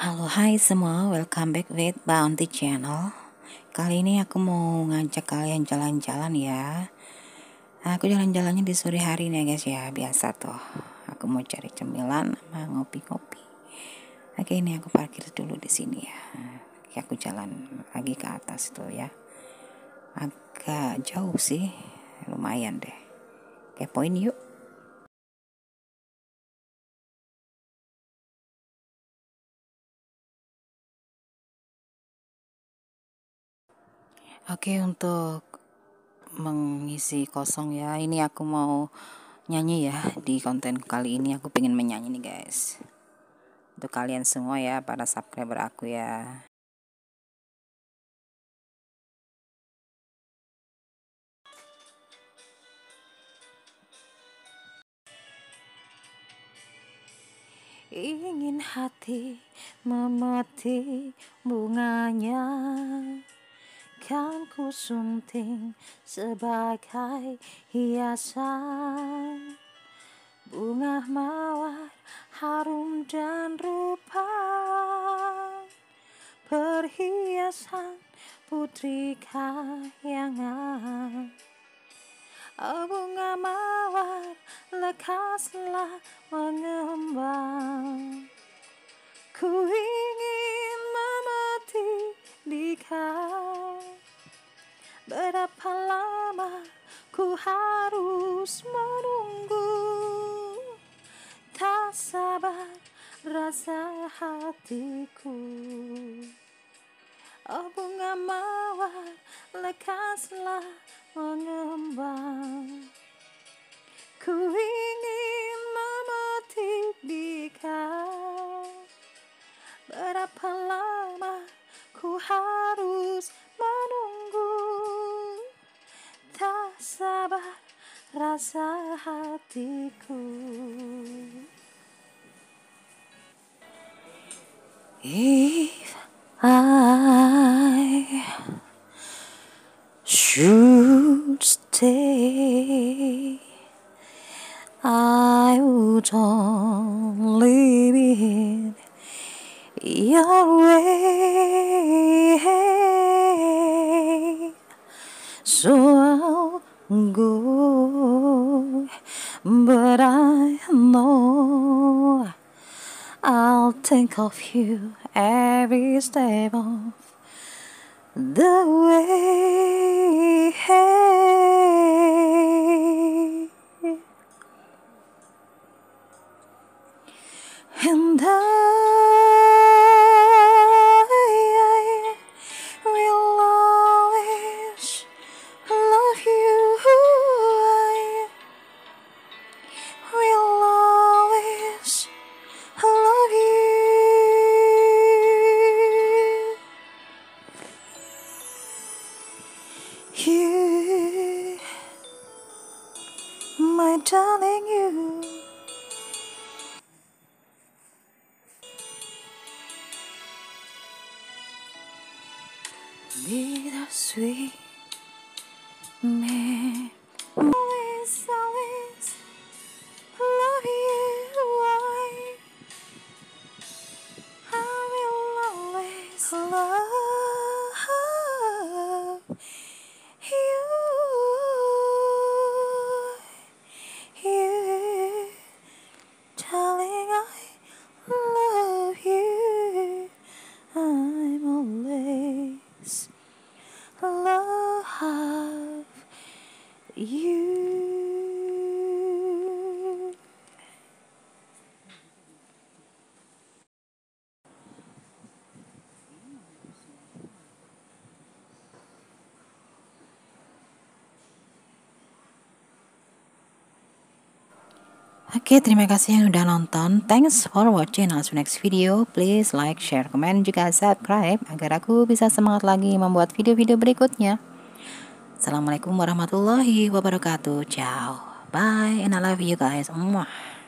Halo hai semua, welcome back with Bounty Channel. Kali ini aku mau ngajak kalian jalan-jalan ya. Aku jalan-jalannya di sore hari nih guys ya, biasa tuh Aku mau cari cemilan sama ngopi-ngopi. Oke ini aku parkir dulu di sini ya. Oke, Aku jalan lagi ke atas tuh ya. Agak jauh sih, lumayan deh. Kepoin yuk Oke untuk mengisi kosong ya. Ini aku mau nyanyi ya di konten kali ini. Aku pengen menyanyi nih guys. Untuk kalian semua ya para subscriber aku ya. Ingin hati memeti bunganya kan ku sunting sebagai hiasan. Bunga mawar harum dan rupa. Perhiasan putri kayangan. Oh, bunga mawar lekaslah mengembang rasa hatiku. Oh bunga mawar lekaslah mengembang. Ku ingin memetik di kau Berapa lama ku harus sabar rasa hatiku If I should stay I would only be your way. So I'll go, but I think of you every step of the way. I'm telling you. Be the sweet. Me. Oke, terima kasih yang udah nonton. Thanks for watching. You next video. Please like, share, comment, juga subscribe agar aku bisa semangat lagi membuat video-video berikutnya. Assalamualaikum warahmatullahi wabarakatuh. Ciao. Bye and I love you guys. Mwah.